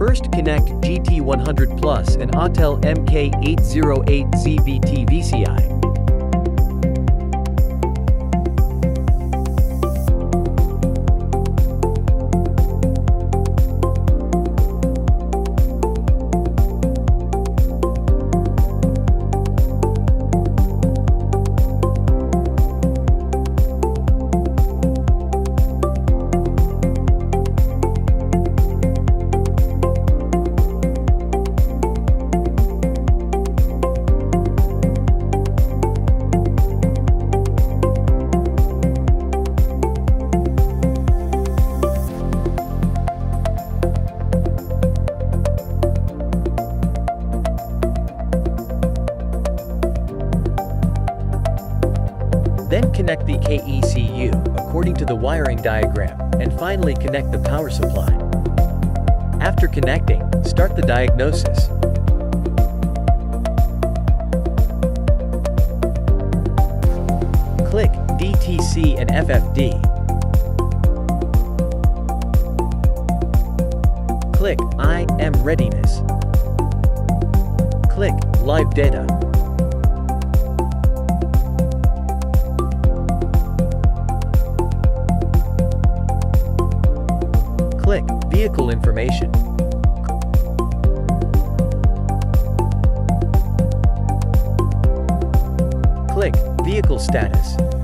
First connect GT100 Plus and Autel MK808ZBT VCI. Then connect the KECU according to the wiring diagram, and finally connect the power supply. After connecting, start the diagnosis. Click DTC and FFD. Click I am readiness. Click live data. Click Vehicle Information. Click Vehicle Status.